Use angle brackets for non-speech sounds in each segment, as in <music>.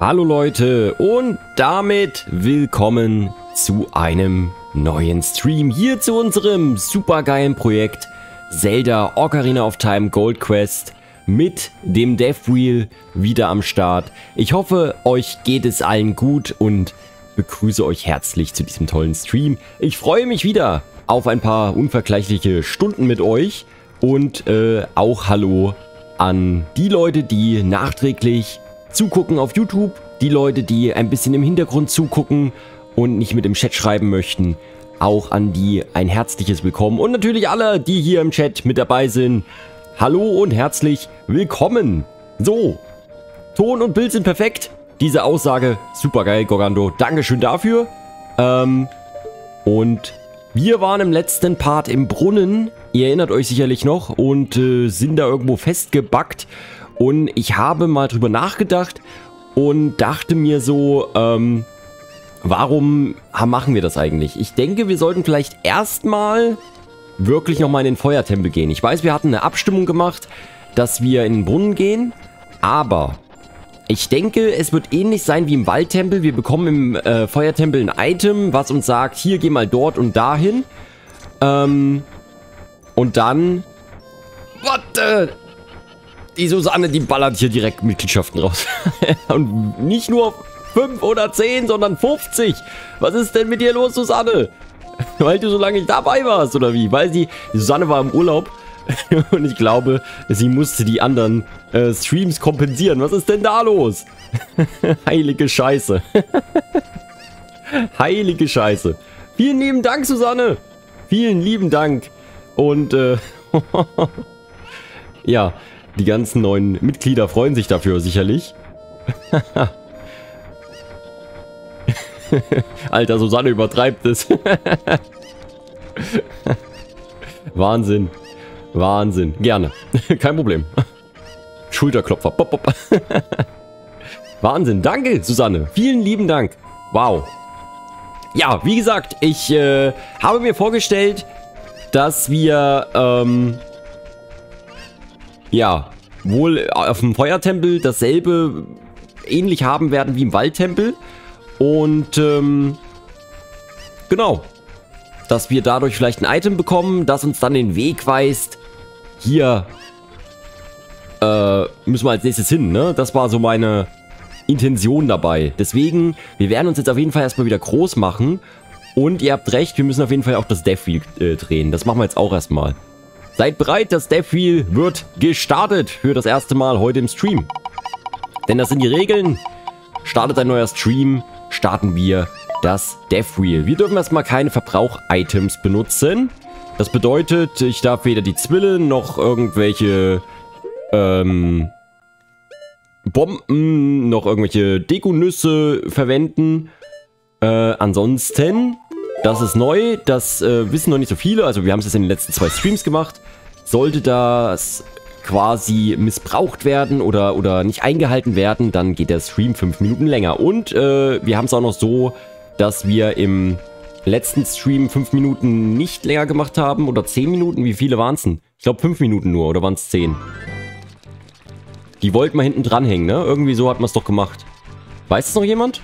Hallo Leute und damit willkommen zu einem neuen Stream hier zu unserem supergeilen Projekt Zelda Ocarina of Time Gold Quest mit dem Death Wheel wieder am Start. Ich hoffe, euch geht es allen gut und begrüße euch herzlich zu diesem tollen Stream. Ich freue mich wieder auf ein paar unvergleichliche Stunden mit euch und äh, auch Hallo an die Leute, die nachträglich zugucken auf YouTube, die Leute, die ein bisschen im Hintergrund zugucken und nicht mit im Chat schreiben möchten, auch an die ein herzliches Willkommen und natürlich alle, die hier im Chat mit dabei sind. Hallo und herzlich willkommen. So, Ton und Bild sind perfekt. Diese Aussage, super geil, Gorgando. Dankeschön dafür. Ähm, und wir waren im letzten Part im Brunnen. Ihr erinnert euch sicherlich noch und äh, sind da irgendwo festgebackt. Und ich habe mal drüber nachgedacht und dachte mir so, ähm, warum machen wir das eigentlich? Ich denke, wir sollten vielleicht erstmal wirklich nochmal in den Feuertempel gehen. Ich weiß, wir hatten eine Abstimmung gemacht, dass wir in den Brunnen gehen, aber ich denke, es wird ähnlich sein wie im Waldtempel. Wir bekommen im äh, Feuertempel ein Item, was uns sagt, hier geh mal dort und dahin. Ähm, und dann... Warte! Die Susanne, die ballert hier direkt Mitgliedschaften raus. <laughs> Und nicht nur 5 oder 10, sondern 50. Was ist denn mit dir los, Susanne? <laughs> Weil du so lange nicht dabei warst, oder wie? Weil die Susanne war im Urlaub. <laughs> Und ich glaube, sie musste die anderen äh, Streams kompensieren. Was ist denn da los? Heilige Scheiße. Heilige Scheiße. Vielen lieben Dank, Susanne. Vielen lieben Dank. Und, äh, ja, die ganzen neuen Mitglieder freuen sich dafür sicherlich. <laughs> Alter, Susanne übertreibt es. <laughs> Wahnsinn. Wahnsinn. Gerne. <laughs> Kein Problem. Schulterklopfer. Bop, bop. Wahnsinn. Danke, Susanne. Vielen lieben Dank. Wow. Ja, wie gesagt, ich äh, habe mir vorgestellt, dass wir ähm, ja, wohl auf dem Feuertempel dasselbe ähnlich haben werden wie im Waldtempel. Und ähm, genau, dass wir dadurch vielleicht ein Item bekommen, das uns dann den Weg weist. Hier äh, müssen wir als nächstes hin, ne? Das war so meine Intention dabei. Deswegen, wir werden uns jetzt auf jeden Fall erstmal wieder groß machen. Und ihr habt recht, wir müssen auf jeden Fall auch das Death Wheel äh, drehen. Das machen wir jetzt auch erstmal. Seid bereit, das Death Wheel wird gestartet für das erste Mal heute im Stream. Denn das sind die Regeln. Startet ein neuer Stream, starten wir das Death Wheel. Wir dürfen erstmal keine Verbrauch-Items benutzen. Das bedeutet, ich darf weder die Zwille noch irgendwelche ähm, Bomben noch irgendwelche Dekonüsse verwenden. Äh, ansonsten das ist neu, das äh, wissen noch nicht so viele, also wir haben es jetzt in den letzten zwei Streams gemacht. Sollte das quasi missbraucht werden oder, oder nicht eingehalten werden, dann geht der Stream fünf Minuten länger. Und äh, wir haben es auch noch so, dass wir im letzten Stream fünf Minuten nicht länger gemacht haben oder zehn Minuten. Wie viele waren es denn? Ich glaube fünf Minuten nur oder waren es zehn? Die wollten mal hinten dranhängen, ne? Irgendwie so hat man es doch gemacht. Weiß es noch jemand?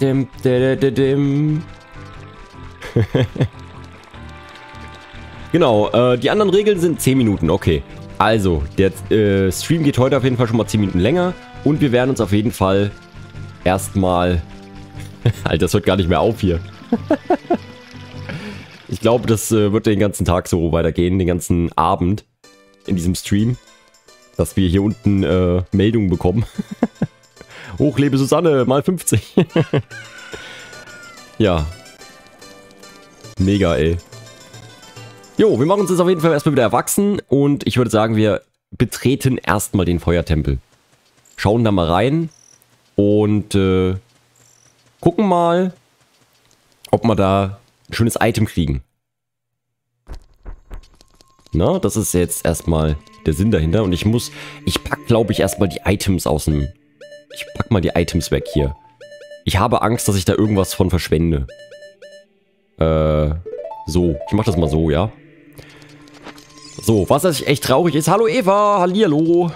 Dim, dim, dim, <laughs> dim. genau, äh, die anderen Regeln sind 10 Minuten, okay. Also, der äh, Stream geht heute auf jeden Fall schon mal 10 Minuten länger. Und wir werden uns auf jeden Fall erstmal... <laughs> Alter, das hört gar nicht mehr auf hier. <laughs> ich glaube, das äh, wird den ganzen Tag so weitergehen, den ganzen Abend in diesem Stream. Dass wir hier unten äh, Meldungen bekommen. Hochlebe Susanne, mal 50. <laughs> ja. Mega, ey. Jo, wir machen uns jetzt auf jeden Fall erstmal wieder erwachsen und ich würde sagen, wir betreten erstmal den Feuertempel. Schauen da mal rein und äh, gucken mal, ob wir da ein schönes Item kriegen. Na, das ist jetzt erstmal der Sinn dahinter und ich muss, ich pack glaube ich erstmal die Items aus dem ich pack mal die Items weg hier. Ich habe Angst, dass ich da irgendwas von verschwende. Äh, so. Ich mach das mal so, ja. So, was echt traurig ist. Hallo Eva, hallihallo.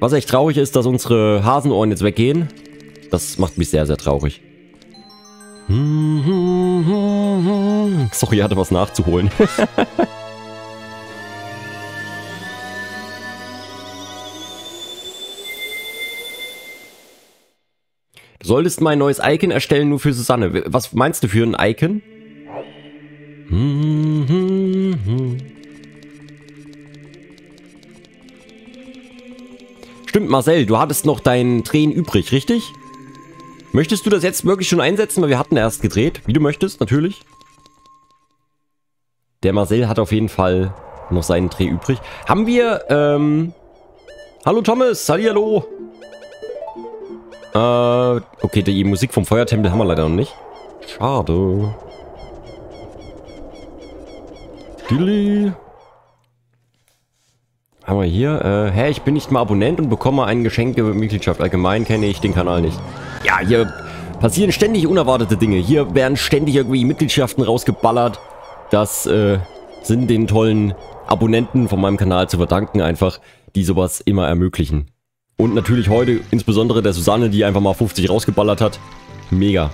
Was echt traurig ist, dass unsere Hasenohren jetzt weggehen. Das macht mich sehr, sehr traurig. Sorry, ich hatte was nachzuholen. <laughs> Solltest mein neues Icon erstellen, nur für Susanne. Was meinst du für ein Icon? Stimmt, Marcel, du hattest noch deinen Tränen übrig, richtig? Möchtest du das jetzt wirklich schon einsetzen? Weil wir hatten erst gedreht. Wie du möchtest, natürlich. Der Marcel hat auf jeden Fall noch seinen Dreh übrig. Haben wir, ähm... Hallo Thomas, hallo. Äh, okay, die Musik vom Feuertempel haben wir leider noch nicht. Schade. Dilly. Haben wir hier, äh, hä, ich bin nicht mal Abonnent und bekomme ein Geschenk über Mitgliedschaft. Allgemein kenne ich den Kanal nicht. Ja, hier passieren ständig unerwartete Dinge. Hier werden ständig irgendwie Mitgliedschaften rausgeballert. Das, äh, sind den tollen Abonnenten von meinem Kanal zu verdanken einfach, die sowas immer ermöglichen. Und natürlich heute insbesondere der Susanne, die einfach mal 50 rausgeballert hat. Mega.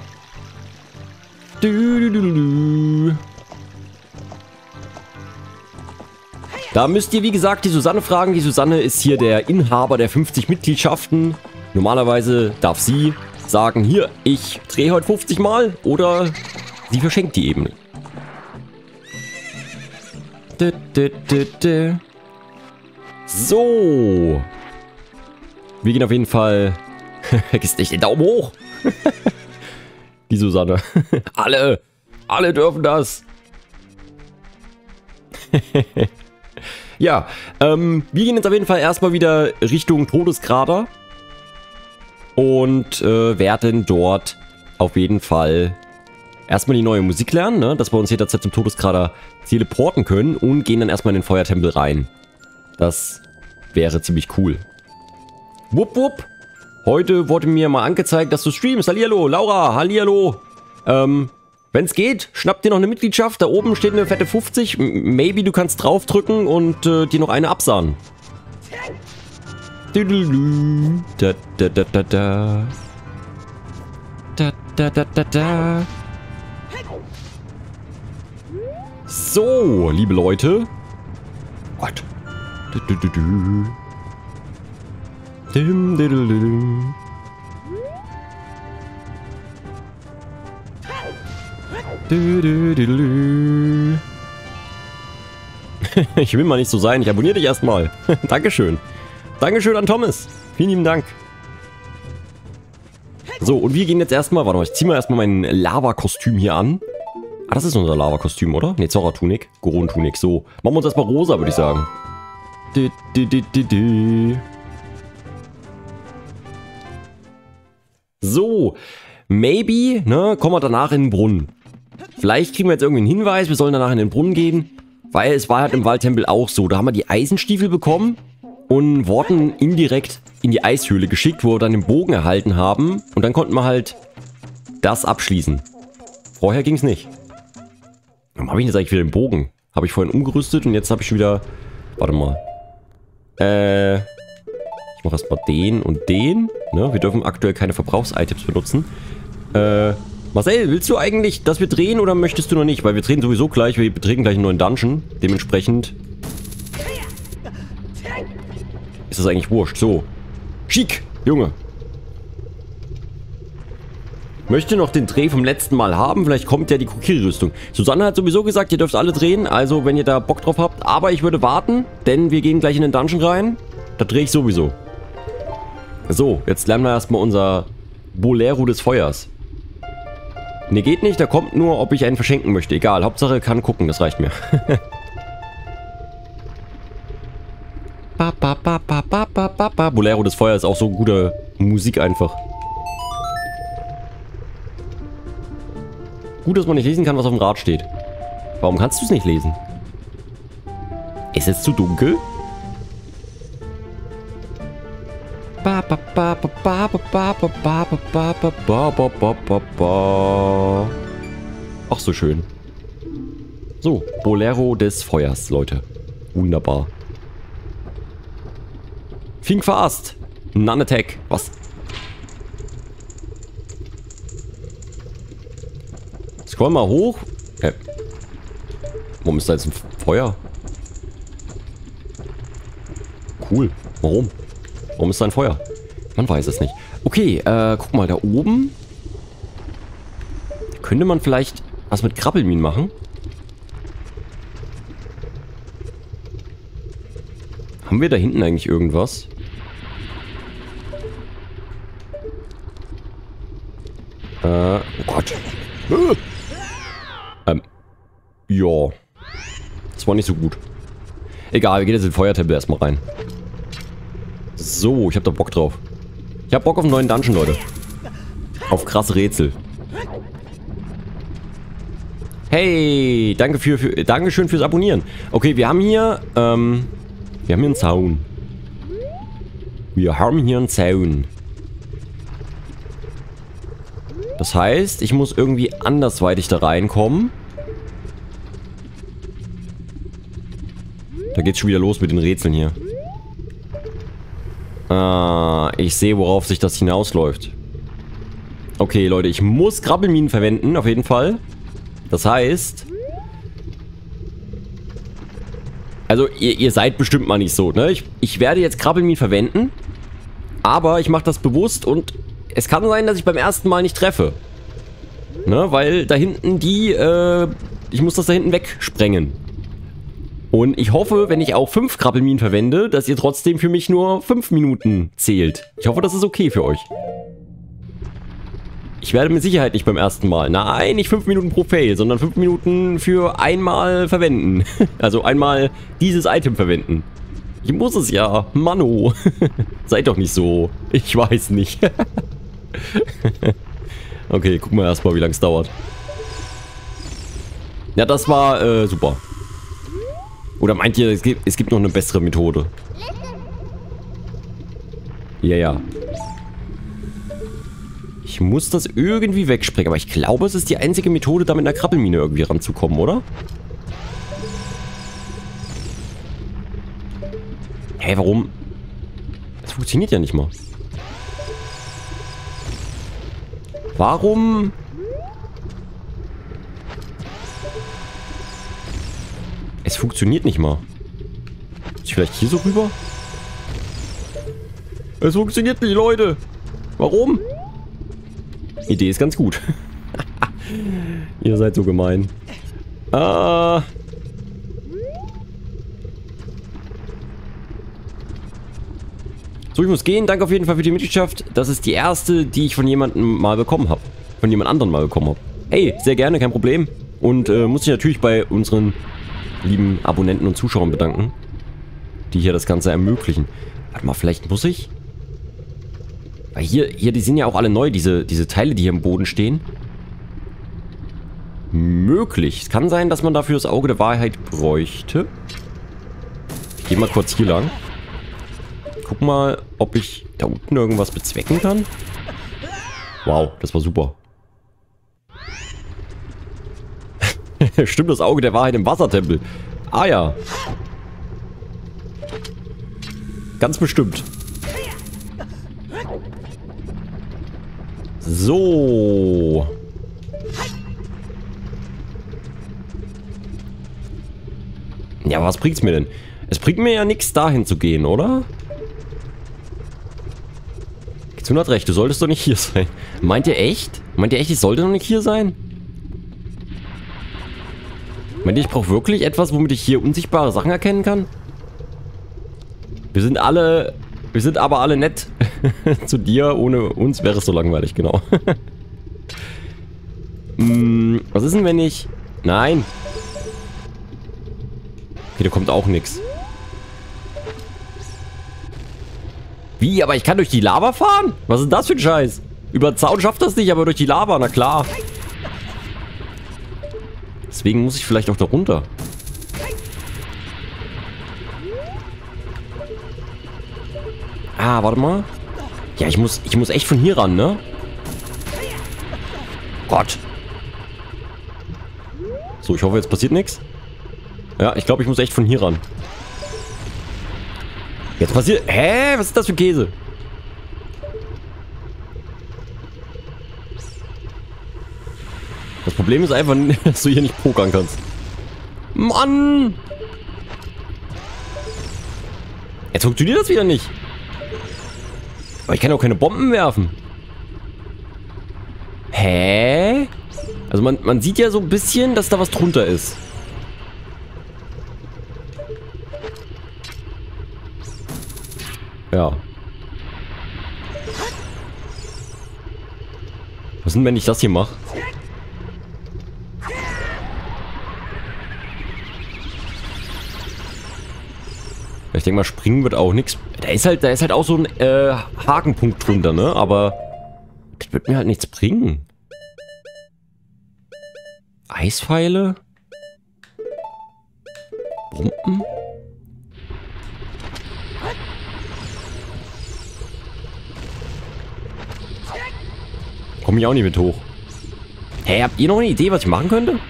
Da müsst ihr wie gesagt die Susanne fragen. Die Susanne ist hier der Inhaber der 50 Mitgliedschaften. Normalerweise darf sie sagen, hier, ich drehe heute 50 Mal oder sie verschenkt die eben. So. Wir gehen auf jeden Fall... <laughs> Vergiss nicht den Daumen hoch. <laughs> Die Susanne. <laughs> alle. Alle dürfen das. ja, ähm, wir gehen jetzt auf jeden Fall erstmal wieder Richtung Todeskrater. Und äh, werden dort auf jeden Fall erstmal die neue Musik lernen, ne? dass wir uns jederzeit zum Todeskrater teleporten können und gehen dann erstmal in den Feuertempel rein. Das wäre ziemlich cool. Wupp, wupp. Heute wurde mir mal angezeigt, dass du streamst. Hallihallo, Laura, hallihallo. Ähm, wenn es geht, schnapp dir noch eine Mitgliedschaft. Da oben steht eine fette 50. Maybe du kannst draufdrücken und äh, dir noch eine absahen. Da, da, da, da, da. Da, da, da, da, da. So, liebe Leute. Gott. Du, du, du, du. Dim, diddle, dim. Du, du, du, ich will mal nicht so sein, ich abonniere dich erstmal. <laughs> Dankeschön. Dankeschön an Thomas. Vielen lieben Dank. So, und wir gehen jetzt erstmal, warte mal, ich ziehe mal erstmal mein Lava-Kostüm hier an. Ah, das ist unser Lava-Kostüm, oder? Ne, Zorra-Tunik. Goron-Tunik. So, machen wir uns erstmal rosa, würde ich sagen. Du, du, du, So, maybe, ne, kommen wir danach in den Brunnen. Vielleicht kriegen wir jetzt irgendwie einen Hinweis, wir sollen danach in den Brunnen gehen. Weil es war halt im Waldtempel auch so. Da haben wir die Eisenstiefel bekommen und wurden indirekt in die Eishöhle geschickt, wo wir dann den Bogen erhalten haben. Und dann konnten wir halt das abschließen. Vorher ging es nicht. Warum habe ich jetzt eigentlich wieder den Bogen? Habe ich vorhin umgerüstet und jetzt habe ich wieder... Warte mal. Äh... Mache erstmal den und den. Ne? Wir dürfen aktuell keine Verbrauchsitems benutzen. Äh, Marcel, willst du eigentlich, dass wir drehen oder möchtest du noch nicht? Weil wir drehen sowieso gleich, wir betreten gleich einen neuen Dungeon. Dementsprechend ist das eigentlich wurscht. So. Schick, Junge. Möchte noch den Dreh vom letzten Mal haben. Vielleicht kommt ja die Kokiri-Rüstung. Susanne hat sowieso gesagt, ihr dürft alle drehen. Also, wenn ihr da Bock drauf habt. Aber ich würde warten, denn wir gehen gleich in den Dungeon rein. Da drehe ich sowieso. So, jetzt lernen wir erstmal unser Bolero des Feuers. Ne, geht nicht, da kommt nur, ob ich einen verschenken möchte. Egal, Hauptsache kann gucken, das reicht mir. <laughs> ba, ba, ba, ba, ba, ba, ba. Bolero des Feuers ist auch so gute Musik einfach. Gut, dass man nicht lesen kann, was auf dem Rad steht. Warum kannst du es nicht lesen? Ist es zu dunkel? Ach, so schön. So, Bolero des Feuers, Leute. Wunderbar. Think fast. Non-Attack. Was? Scroll mal hoch. Äh. Warum ist da jetzt ein Feuer? Cool. Warum? Warum ist da ein Feuer? Man weiß es nicht. Okay, äh, guck mal, da oben könnte man vielleicht was mit Krabbelminen machen. Haben wir da hinten eigentlich irgendwas? Äh, oh Gott. Ähm, ja. Das war nicht so gut. Egal, wir gehen jetzt in den Feuertempel erstmal rein. So, ich hab da Bock drauf. Ich hab Bock auf einen neuen Dungeon, Leute. Auf krasse Rätsel. Hey, danke für, für Dankeschön fürs Abonnieren. Okay, wir haben hier, ähm, wir haben hier einen Zaun. Wir haben hier einen Zaun. Das heißt, ich muss irgendwie andersweitig da reinkommen. Da geht's schon wieder los mit den Rätseln hier. Ah, ich sehe, worauf sich das hinausläuft. Okay, Leute, ich muss Krabbelminen verwenden, auf jeden Fall. Das heißt... Also, ihr, ihr seid bestimmt mal nicht so, ne? Ich, ich werde jetzt Krabbelminen verwenden. Aber ich mache das bewusst und es kann sein, dass ich beim ersten Mal nicht treffe. Ne? Weil da hinten die, äh, ich muss das da hinten wegsprengen. Und ich hoffe, wenn ich auch fünf Krabbelminen verwende, dass ihr trotzdem für mich nur fünf Minuten zählt. Ich hoffe, das ist okay für euch. Ich werde mit Sicherheit nicht beim ersten Mal. Nein, nicht fünf Minuten pro Fail, sondern fünf Minuten für einmal verwenden. <laughs> Also einmal dieses Item verwenden. Ich muss es ja. Mano. <laughs> Seid doch nicht so. Ich weiß nicht. <laughs> okay, gucken wir erstmal, wie lange es dauert. Ja, das war äh, super. Oder meint ihr, es gibt, es gibt noch eine bessere Methode? Ja, ja. Ich muss das irgendwie wegsprengen, aber ich glaube, es ist die einzige Methode, da mit einer Krabbelmine irgendwie ranzukommen, oder? Hä, warum? Das funktioniert ja nicht mal. Warum? Es funktioniert nicht mal. Muss ich vielleicht hier so rüber? Es funktioniert nicht, Leute. Warum? Idee ist ganz gut. <laughs> Ihr seid so gemein. Ah. So, ich muss gehen. Danke auf jeden Fall für die Mitgliedschaft. Das ist die erste, die ich von jemandem mal bekommen habe. Von jemand anderem mal bekommen habe. Hey, sehr gerne, kein Problem. Und äh, muss ich natürlich bei unseren lieben Abonnenten und Zuschauern bedanken, die hier das Ganze ermöglichen. Warte mal, vielleicht muss ich... Weil hier, hier, die sind ja auch alle neu, diese, diese Teile, die hier im Boden stehen. Möglich. Es kann sein, dass man dafür das Auge der Wahrheit bräuchte. Ich gehe mal kurz hier lang. Guck mal, ob ich da unten irgendwas bezwecken kann. Wow, das war super. <laughs> Stimmt, das Auge der Wahrheit im Wassertempel. Ah ja. Ganz bestimmt. So. Ja, was bringt's mir denn? Es bringt mir ja nichts, dahin zu gehen, oder? Kitsune hat recht, du solltest doch nicht hier sein. Meint ihr echt? Meint ihr echt, ich sollte noch nicht hier sein? Meint ihr, ich brauche wirklich etwas, womit ich hier unsichtbare Sachen erkennen kann? Wir sind alle... Wir sind aber alle nett <laughs> zu dir. Ohne uns wäre es so langweilig, genau. hm, <laughs> was ist denn, wenn ich... Nein. Okay, da kommt auch nichts. Wie? Aber ich kann durch die Lava fahren? Was ist das für ein Scheiß? Über Zaun schafft das nicht, aber durch die Lava, na klar. Deswegen muss ich vielleicht auch da runter. Ah, warte mal. Ja, ich muss, ich muss echt von hier ran, ne? Gott. So, ich hoffe, jetzt passiert nichts. Ja, ich glaube, ich muss echt von hier ran. Jetzt passiert... Hä? Was ist das für Käse? Problem ist einfach, <laughs> dass du hier nicht pokern kannst. Mann! Jetzt funktioniert das wieder nicht. Aber ich kann auch keine Bomben werfen. Hä? Also man, man sieht ja so ein bisschen, dass da was drunter ist. Ja. Was denn, wenn ich das hier mache? Ich denke mal, springen wird auch nichts. Da ist halt, da ist halt auch so ein äh, Hakenpunkt drunter, ne? Aber das wird mir halt nichts bringen. Eispfeile? Bomben? Komme ich auch nicht mit hoch. Hä, hey, habt ihr noch eine Idee, was ich machen könnte?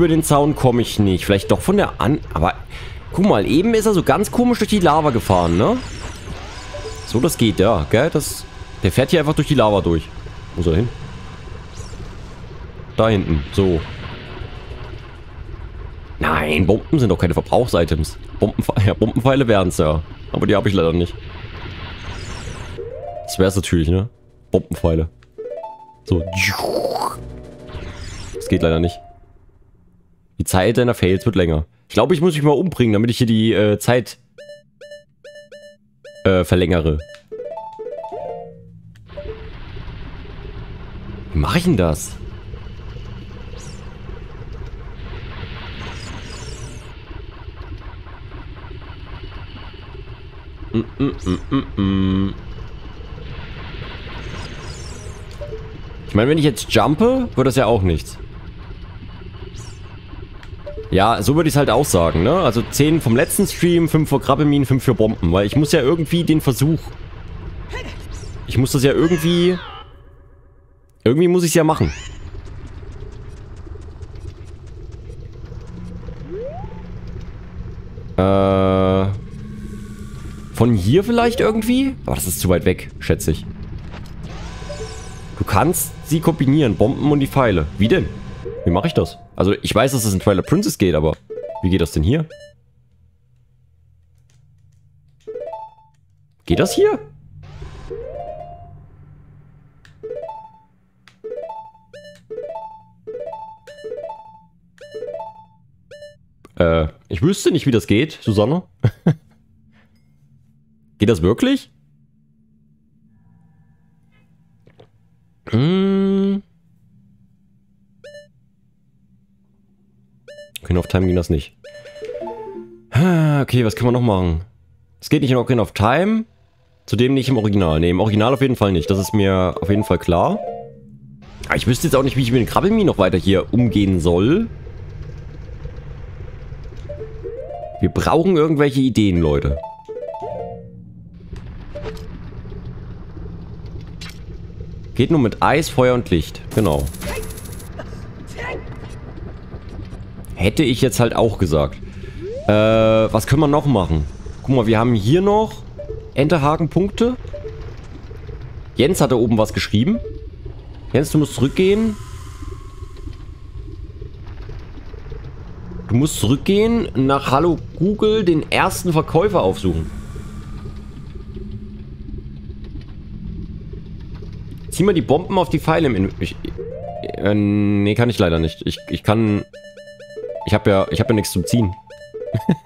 Über den Zaun komme ich nicht. Vielleicht doch von der An... Aber guck mal, eben ist er so ganz komisch durch die Lava gefahren, ne? So, das geht, ja, gell? Das, der fährt hier einfach durch die Lava durch. Wo ist er hin? Da hinten, so. Nein, Bomben sind doch keine Verbrauchsitems. Bombenpfe <laughs> ja, Bombenpfeile werden es ja. Aber die habe ich leider nicht. Das wäre es natürlich, ne? Bombenpfeile. So. Das geht leider nicht. Die Zeit deiner Fails wird länger. Ich glaube, ich muss mich mal umbringen, damit ich hier die äh, Zeit äh, verlängere. Wie mache ich denn das? Mm, mm, mm, ich meine, wenn ich jetzt jumpe, wird das ja auch nichts. Ja, so würde ich es halt auch sagen, ne? Also 10 vom letzten Stream, 5 für Krabbeminen, 5 für Bomben. Weil ich muss ja irgendwie den Versuch... Ich muss das ja irgendwie... Irgendwie muss ich es ja machen. Äh... Von hier vielleicht irgendwie? Aber das ist zu weit weg, schätze ich. Du kannst sie kombinieren, Bomben und die Pfeile. Wie denn? Wie mache ich das? Also ich weiß, dass es in Twilight Princess geht, aber wie geht das denn hier? Geht das hier? Äh, ich wüsste nicht, wie das geht, Susanne. <laughs> geht das wirklich? Ocarina of Time ging das nicht. Okay, was können wir noch machen? Es geht nicht in Ocarina of Time. Zudem nicht im Original. Ne, im Original auf jeden Fall nicht. Das ist mir auf jeden Fall klar. Aber ich wüsste jetzt auch nicht, wie ich mit den Krabbelminen noch weiter hier umgehen soll. Wir brauchen irgendwelche Ideen, Leute. Geht nur mit Eis, Feuer und Licht. Genau. Hätte ich jetzt halt auch gesagt. Äh, was können wir noch machen? Guck mal, wir haben hier noch Enterhaken-Punkte. Jens hat da oben was geschrieben. Jens, du musst zurückgehen. Du musst zurückgehen, nach Hallo Google den ersten Verkäufer aufsuchen. Zieh mal die Bomben auf die Pfeile im... In ich, äh, nee, kann ich leider nicht. Ich, ich kann... Ich habe ja, ich habe ja nichts zum Ziehen. <laughs>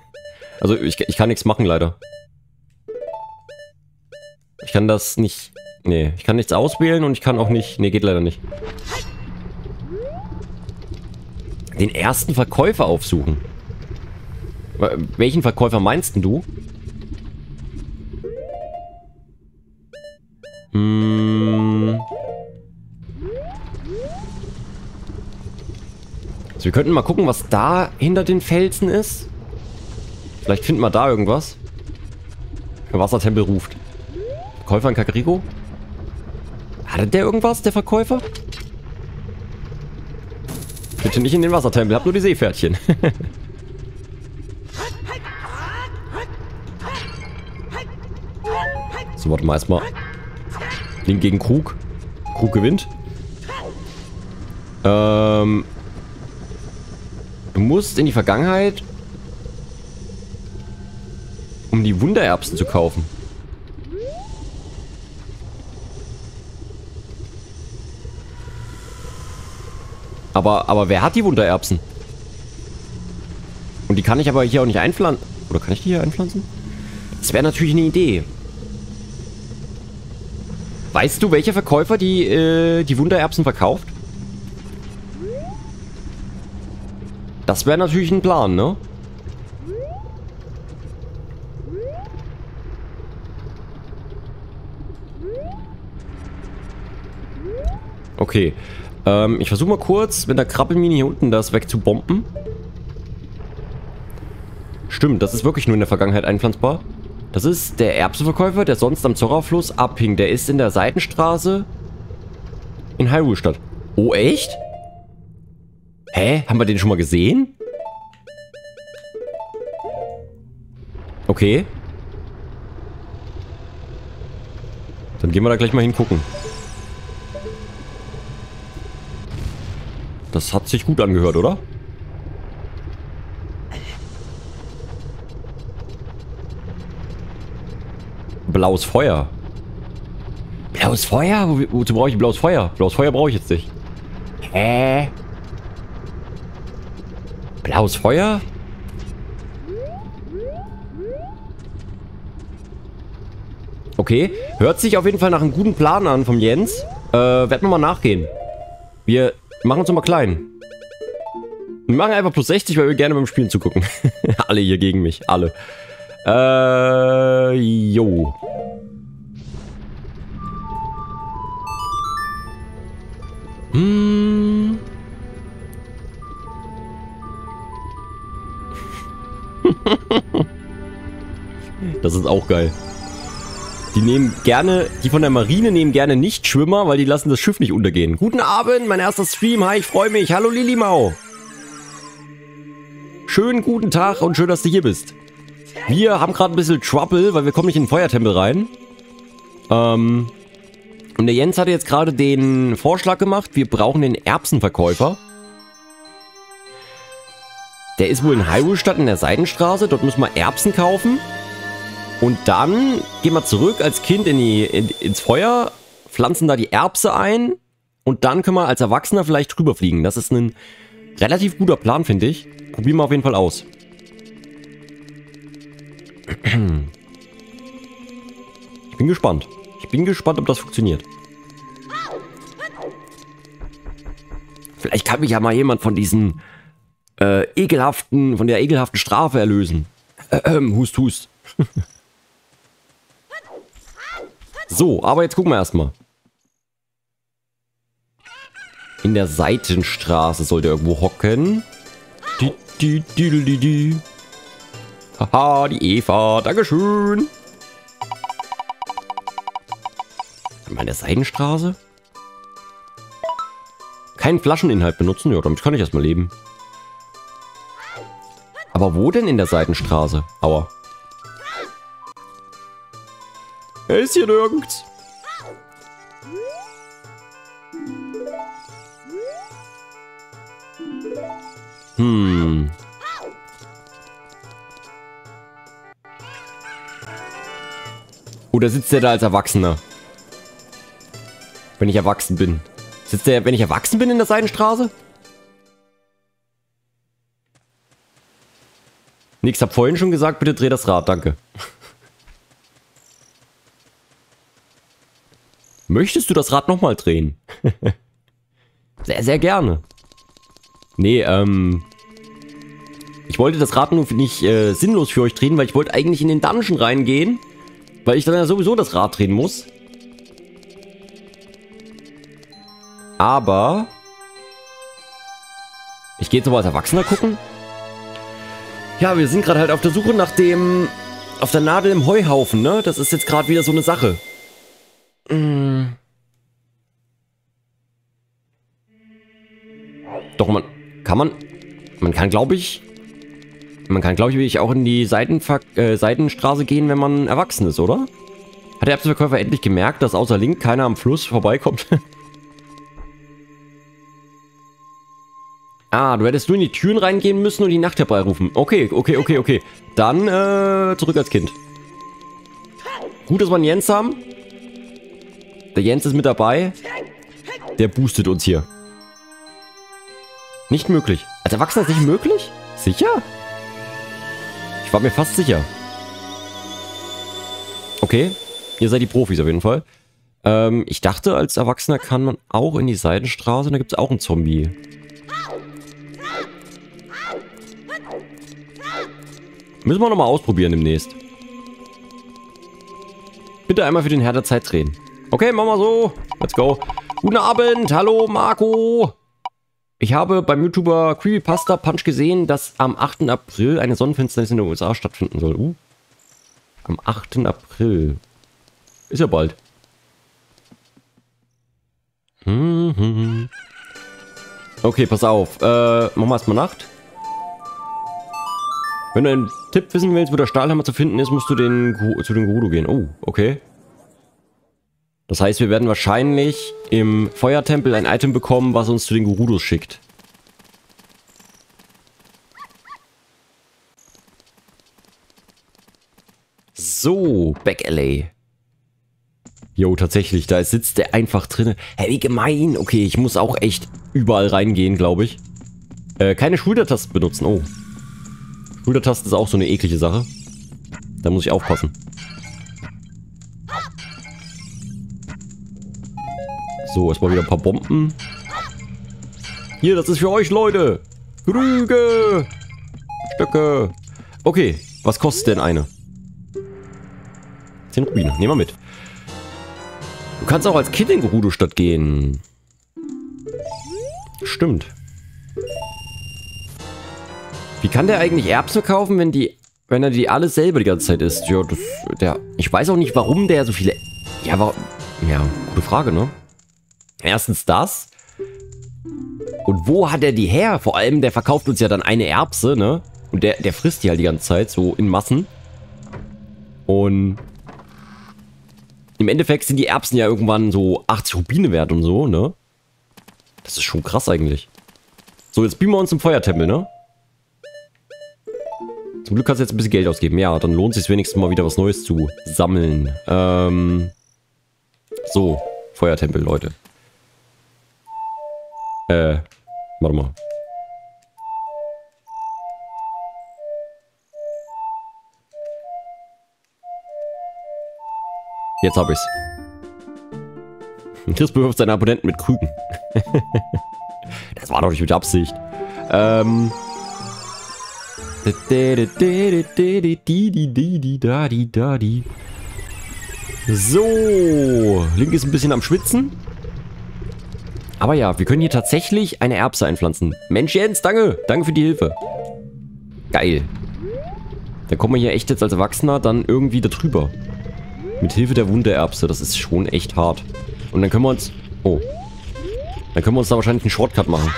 also ich, ich kann nichts machen, leider. Ich kann das nicht... Nee, ich kann nichts auswählen und ich kann auch nicht... Nee, geht leider nicht. Den ersten Verkäufer aufsuchen. Welchen Verkäufer meinst du? Hm... Also wir könnten mal gucken, was da hinter den Felsen ist. Vielleicht finden wir da irgendwas. Der Wassertempel ruft. Verkäufer in Kakariko? Hatte der irgendwas, der Verkäufer? Bitte nicht in den Wassertempel, hab nur die Seepferdchen. <laughs> so, warte mal erstmal. Link gegen Krug. Krug gewinnt. Ähm, du musst in die Vergangenheit, um die Wundererbsen zu kaufen. Aber, aber wer hat die Wundererbsen? Und die kann ich aber hier auch nicht einpflanzen. Oder kann ich die hier einpflanzen? Das wäre natürlich eine Idee. Weißt du, welcher Verkäufer die, äh, die Wundererbsen verkauft? Das wäre natürlich ein Plan, ne? Okay. Ähm, ich versuche mal kurz mit der Krabbelmine hier unten das wegzubomben. Stimmt, das ist wirklich nur in der Vergangenheit einpflanzbar. Das ist der Erbsenverkäufer, der sonst am Zorra-Fluss abhing. Der ist in der Seitenstraße in Hyrule-Stadt. Oh, echt? Hä? Haben wir den schon mal gesehen? Okay. Dann gehen wir da gleich mal hingucken. Das hat sich gut angehört, oder? Blaues Feuer. Blaues Feuer? Wo, wozu brauche ich blaues Feuer? Blaues Feuer brauche ich jetzt nicht. Hä? Blaues Feuer? Okay, hört sich auf jeden Fall nach einem guten Plan an vom Jens. Äh, werden wir mal nachgehen. Wir machen uns mal klein. Wir machen einfach plus 60, weil wir gerne beim Spielen zugucken. <laughs> alle hier gegen mich, alle. Äh, jo. Das ist auch geil. Die nehmen gerne, die von der Marine nehmen gerne nicht Schwimmer, weil die lassen das Schiff nicht untergehen. Guten Abend, mein erster Stream. Hi, ich freue mich. Hallo Lilimau. Schönen guten Tag und schön, dass du hier bist. Wir haben gerade ein bisschen Trouble, weil wir kommen nicht in den Feuertempel rein. Ähm, und der Jens hatte jetzt gerade den Vorschlag gemacht, wir brauchen den Erbsenverkäufer. Der ist wohl in Hyrule-Stadt in der Seidenstraße. Dort müssen wir Erbsen kaufen. Und dann gehen wir zurück als Kind in die, in, ins Feuer, pflanzen da die Erbse ein und dann können wir als Erwachsener vielleicht drüber fliegen. Das ist ein relativ guter Plan, finde ich. Probieren wir auf jeden Fall aus. <clears throat> Ich bin gespannt. Ich bin gespannt, ob das funktioniert. Vielleicht kann mich ja mal jemand von diesen äh, ekelhaften, von der ekelhaften Strafe erlösen. Äh, äh, hust, hust. <laughs> So, aber jetzt gucken wir erstmal. In der Seitenstraße soll der irgendwo hocken. Die, die, die, die, die. Haha, die Eva. Dankeschön. In der Seitenstraße? Keinen Flascheninhalt benutzen? Ja, damit kann ich erstmal leben. Aber wo denn in der Seitenstraße? Aua. Er ist hier nirgends. Hm. Oder sitzt er da als Erwachsener? Wenn ich erwachsen bin. Sitzt er, wenn ich erwachsen bin in der Seidenstraße? Nix, hab vorhin schon gesagt, bitte dreh das Rad, danke. Möchtest du das Rad nochmal drehen? <laughs> sehr, sehr gerne. Nee, ähm... Ich wollte das Rad nur nicht äh, sinnlos für euch drehen, weil ich wollte eigentlich in den Dungeon reingehen. Weil ich dann ja sowieso das Rad drehen muss. Aber... Ich gehe jetzt nochmal als Erwachsener gucken. Ja, wir sind gerade halt auf der Suche nach dem... Auf der Nadel im Heuhaufen, ne? Das ist jetzt gerade wieder so eine Sache. Mm. Doch, man kann man, man kann glaube ich, man kann glaube ich auch in die Seitenver äh, Seitenstraße gehen, wenn man erwachsen ist, oder? Hat der Erbsenverkäufer endlich gemerkt, dass außer Link keiner am Fluss vorbeikommt? <laughs> Ah, du hättest nur in die Türen reingehen müssen und die Nacht herbeirufen. Okay, okay, okay, okay. Dann, äh, zurück als Kind. Gut, dass wir einen Jens haben. Der Jens ist mit dabei. Der boostet uns hier. Nicht möglich. Als Erwachsener ist nicht möglich? Sicher? Ich war mir fast sicher. Okay, ihr seid die Profis auf jeden Fall. Ähm, ich dachte, als Erwachsener kann man auch in die Seitenstraße und da gibt es auch einen Zombie. Müssen wir nochmal ausprobieren demnächst. Bitte einmal für den Herr der Zeit drehen. Okay, machen wir so. Let's go. Guten Abend. Hallo, Marco. Ich habe beim YouTuber Creepypasta Punch gesehen, dass am 8. April eine Sonnenfinsternis in den USA stattfinden soll. Uh. Am 8. April. Ist ja bald. Mhm. Okay, pass auf. Äh, machen wir erstmal Nacht. Wenn du einen Tipp wissen willst, wo der Stahlhammer zu finden ist, musst du den, zu den Gerudo gehen. Oh, okay. Das heißt, wir werden wahrscheinlich im Feuertempel ein Item bekommen, was uns zu den Gerudos schickt. So, Back Alley. Jo, tatsächlich, da sitzt der einfach drin. Hä, wie gemein. Okay, ich muss auch echt überall reingehen, glaube ich. Äh, keine Schultertasten benutzen. Oh. Schultertasten ist auch so eine eklige Sache. Da muss ich aufpassen. So, erstmal wieder ein paar Bomben. Hier, das ist für euch, Leute. Krüge. Stöcke. Okay, was kostet denn eine? 10 Rubine, nehmen wir mit. Du kannst auch als Kind in Gerudo-Stadt gehen. Stimmt. Wie kann der eigentlich Erbsen kaufen, wenn die, wenn er die alles selber die ganze Zeit isst? Ja, das, der, ich weiß auch nicht, warum der so viele... Ja, warum... Ja, gute Frage, ne? Erstens das. Und wo hat er die her? Vor allem, der verkauft uns ja dann eine Erbse, ne? Und der, der frisst die halt die ganze Zeit, so in Massen. Und im Endeffekt sind die Erbsen ja irgendwann so 80 Rubine wert und so, ne? Das ist schon krass eigentlich. So, jetzt beamen wir uns im Feuertempel, ne? Zum Glück kannst du jetzt ein bisschen Geld ausgeben. Ja, dann lohnt es sich wenigstens mal wieder was Neues zu sammeln. Ähm, so, Feuertempel, Leute. Äh, warte mal. Jetzt hab ich's. <laughs> Chris bewirft seine Abonnenten mit Krügen. <laughs> das war doch nicht mit Absicht. Ähm. So, Link ist ein bisschen am Schwitzen. Aber ja, wir können hier tatsächlich eine Erbse einpflanzen. Mensch Jens, danke. Danke für die Hilfe. Geil. Dann kommen wir hier echt jetzt als Erwachsener dann irgendwie da drüber. Mit Hilfe der Wundererbse. Das ist schon echt hart. Und dann können wir uns... Oh. Dann können wir uns da wahrscheinlich einen Shortcut machen.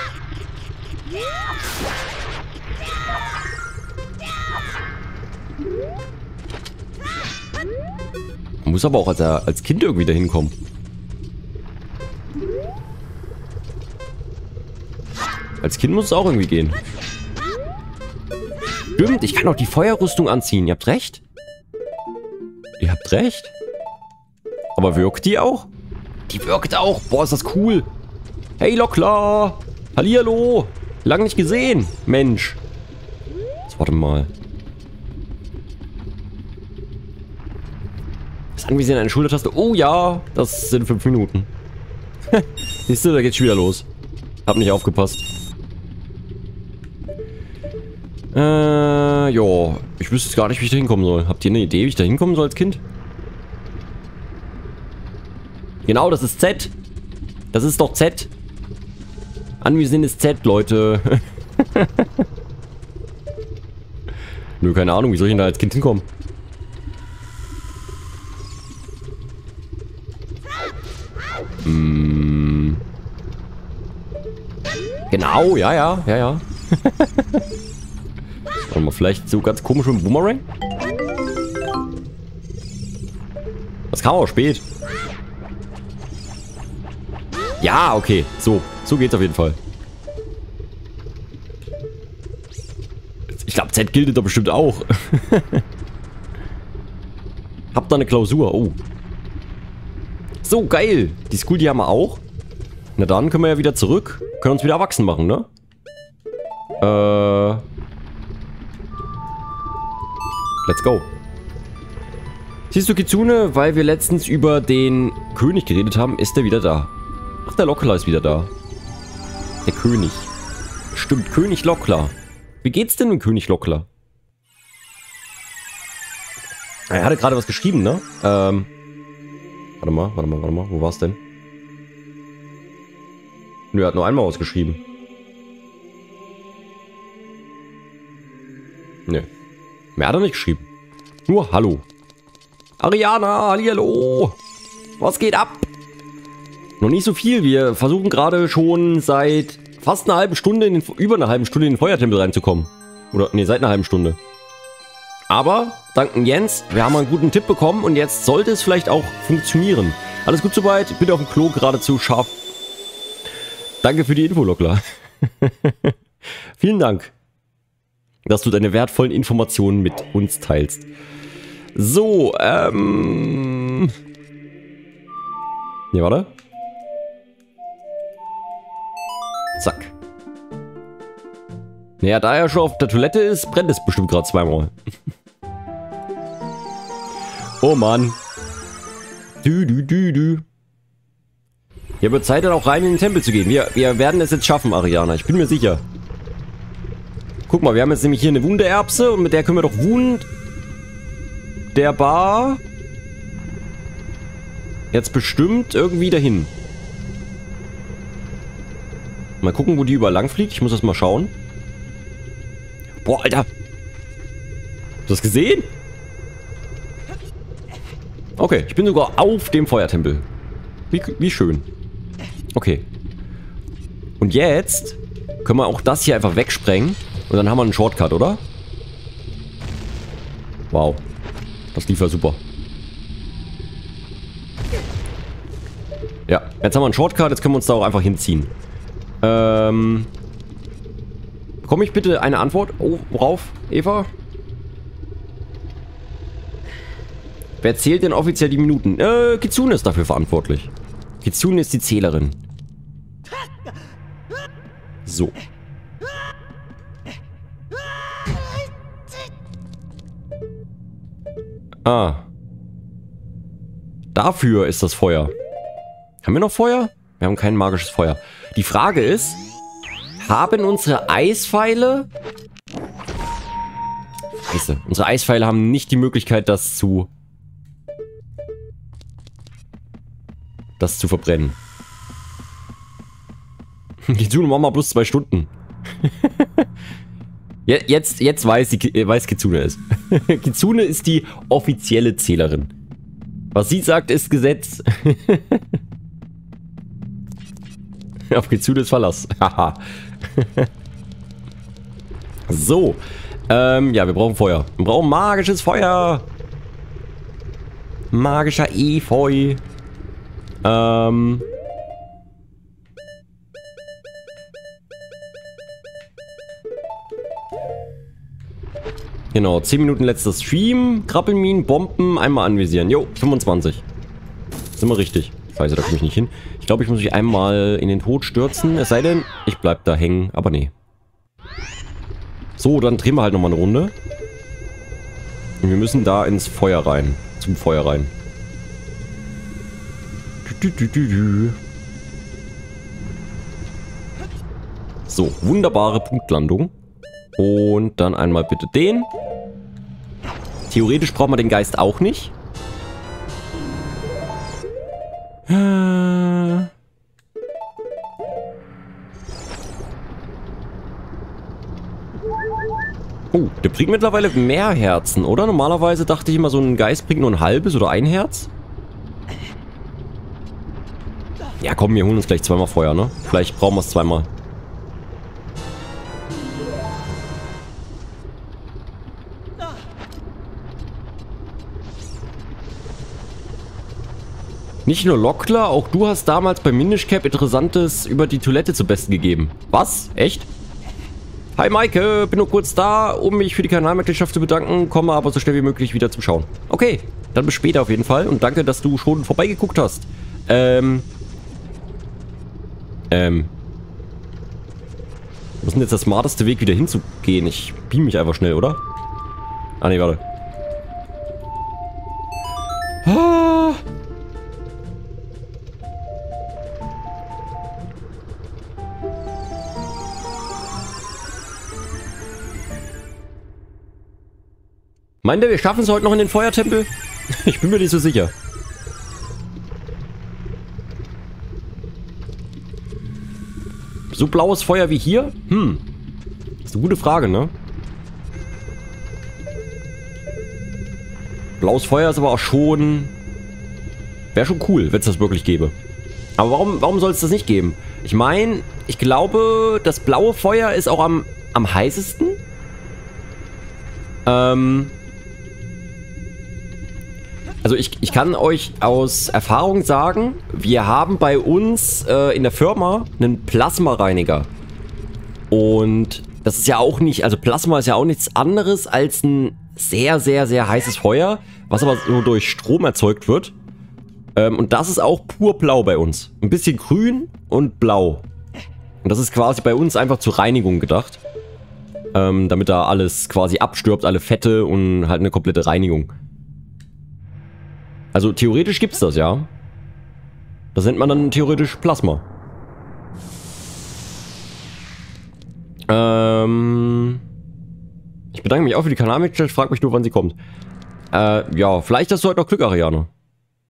Muss aber auch als, als Kind irgendwie dahin kommen. Als Kind muss es auch irgendwie gehen. Stimmt, ich kann auch die Feuerrüstung anziehen. Ihr habt recht. Ihr habt recht. Aber wirkt die auch? Die wirkt auch. Boah, ist das cool. Hey, Lokla. Hallihallo. Lang nicht gesehen. Mensch. Jetzt warte mal. Das Anvisieren eine Schultertaste. Oh ja, das sind fünf Minuten. <laughs> Siehst du, da geht's schon wieder los. Hab nicht aufgepasst. Äh, ja. Ich wüsste jetzt gar nicht, wie ich da hinkommen soll. Habt ihr eine Idee, wie ich da hinkommen soll als Kind? Genau, das ist Z. Das ist doch Z. Anvisieren ist Z, Leute. <laughs> Nö, keine Ahnung, wie soll ich denn da als Kind hinkommen? Hm. Genau, ja, ja, ja, ja. <laughs> Warte mal, vielleicht so ganz komisch mit Boomerang? Das kam auch spät. Ja, okay. So. So geht's auf jeden Fall. KZ gilt doch bestimmt auch. <laughs> Hab da eine Klausur. Oh. So, geil. Die School, die haben wir auch. Na dann können wir ja wieder zurück. Können uns wieder erwachsen machen, ne? Äh. Let's go. Siehst du Kitsune, weil wir letztens über den König geredet haben, ist er wieder da. Ach, der Lockler ist wieder da. Der König. Stimmt, König Lockler. Wie geht's denn mit König Lockler? Er hatte gerade was geschrieben, ne? Ähm. Warte mal, warte mal, warte mal. Wo war's denn? Nö, er hat nur einmal was geschrieben. Nö. Mehr hat er nicht geschrieben. Nur Hallo. Ariana, hallo. Was geht ab? Noch nicht so viel. Wir versuchen gerade schon seit fast einer halben Stunde, in den, über einer halben Stunde in den Feuertempel reinzukommen. Oder, nee, seit einer halben Stunde. Aber, danken Jens, wir haben einen guten Tipp bekommen und jetzt sollte es vielleicht auch funktionieren. Alles gut soweit? Bin auf dem Klo geradezu scharf. Danke für die Info, Lockler. <laughs> Vielen Dank, dass du deine wertvollen Informationen mit uns teilst. So, ähm... Ne, warte. Zack. Naja, da er schon auf der Toilette ist, brennt es bestimmt gerade zweimal. <laughs> oh Mann. Dü, dü, dü, dü. Ja, wird Zeit dann auch rein in den Tempel zu gehen. Wir, wir werden es jetzt schaffen, Ariana. Ich bin mir sicher. Guck mal, wir haben jetzt nämlich hier eine Wundererbse und mit der können wir doch Wund der Bar jetzt bestimmt irgendwie dahin. Mal gucken, wo die überall lang fliegt. Ich muss das mal schauen. Boah, Alter. Hast du das gesehen? Okay, ich bin sogar auf dem Feuertempel. Wie, wie schön. Okay. Und jetzt können wir auch das hier einfach wegsprengen. Und dann haben wir einen Shortcut, oder? Wow. Das lief ja super. Ja, jetzt haben wir einen Shortcut, jetzt können wir uns da auch einfach hinziehen. Ähm... Bekomme ich bitte eine Antwort? Oh, worauf, Eva? Wer zählt denn offiziell die Minuten? Äh, Kitsune ist dafür verantwortlich. Kitsune ist die Zählerin. So. Ah. Dafür ist das Feuer. Haben wir noch Feuer? Wir haben kein magisches Feuer. Die Frage ist, haben unsere Eispfeile... Scheiße. Unsere Eispfeile haben nicht die Möglichkeit, das zu... Das zu verbrennen. Kitsune, mach mal plus zwei Stunden. <laughs> Jetzt, jetzt weiß, die, äh, weiß Kitsune es. <laughs> Kitsune ist die offizielle Zählerin. Was sie sagt, ist Gesetz. <laughs> Auf Kitsune ist Verlass. <laughs> Haha. so. Ähm, ja, wir brauchen Feuer. Wir brauchen magisches Feuer. Magischer Efeu. Ähm... Genau, 10 Minuten letzter Stream. Krabbelminen, Bomben, einmal anvisieren. Jo, 25. Sind wir richtig. Scheiße, da komme ich nicht hin. Ich glaube, ich muss mich einmal in den Tod stürzen. Es sei denn, ich bleib da hängen. Aber nee. So, dann drehen wir halt nochmal eine Runde. Und wir müssen da ins Feuer rein. Zum Feuer rein. So, wunderbare Punktlandung. Und dann einmal bitte den. Theoretisch braucht man den Geist auch nicht. Äh. Oh, der bringt mittlerweile mehr Herzen, oder? Normalerweise dachte ich immer, so ein Geist bringt nur ein halbes oder ein Herz. Ja, komm, wir holen uns gleich zweimal Feuer, ne? Vielleicht brauchen wir es zweimal. Nicht nur Lockler, auch du hast damals bei Minish Cap Interessantes über die Toilette zu besten gegeben. Was? Echt? Hi Maike, bin nur kurz da, um mich für die Kanalmitgliedschaft zu bedanken, komme aber so schnell wie möglich wieder zum Schauen. Okay, dann bis später auf jeden Fall und danke, dass du schon vorbeigeguckt hast. Ähm. Ähm. Was ist denn jetzt der smarteste Weg, wieder hinzugehen? Ich beam mich einfach schnell, oder? Ah, nee, warte. Ah. Meint ihr, wir schaffen es heute noch in den Feuertempel? <laughs> Ich bin mir nicht so sicher. So blaues Feuer wie hier? Hm. Das ist eine gute Frage, ne? Blaues Feuer ist aber auch schon... Wäre schon cool, wenn es das wirklich gäbe. Aber warum, warum soll es das nicht geben? Ich meine, ich glaube, das blaue Feuer ist auch am, am heißesten. Ähm, also ich, ich kann euch aus Erfahrung sagen, wir haben bei uns äh, in der Firma einen Plasmareiniger. Und das ist ja auch nicht, also Plasma ist ja auch nichts anderes als ein sehr, sehr, sehr heißes Feuer, was aber so durch Strom erzeugt wird. Ähm, und das ist auch pur blau bei uns. Ein bisschen grün und blau. Und das ist quasi bei uns einfach zur Reinigung gedacht. Ähm, damit da alles quasi abstirbt, alle Fette und halt eine komplette Reinigung. Also theoretisch gibt's das, ja. Das nennt man dann theoretisch Plasma. Ähm... Ich bedanke mich auch für die Kanalmitgliedschaft, frag mich nur, wann sie kommt. Äh, ja, vielleicht hast du heute noch Glück, Ariane.